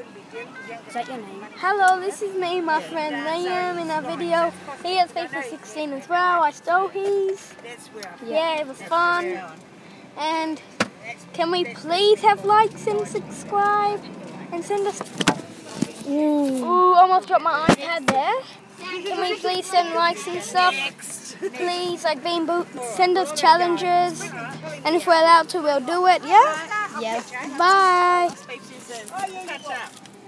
Is that your name? Hello, this is me, my friend Liam, in our video. He has FIFA 16 as well. I stole his. Yeah, it was fun. And can we please have likes and subscribe and send us? Ooh. Ooh, almost dropped my iPad there. Can we please send likes and stuff? Please, like Bean Boot, send us challenges. And if we're allowed to, we'll do it, yeah? Yeah. Bye. You. Catch up.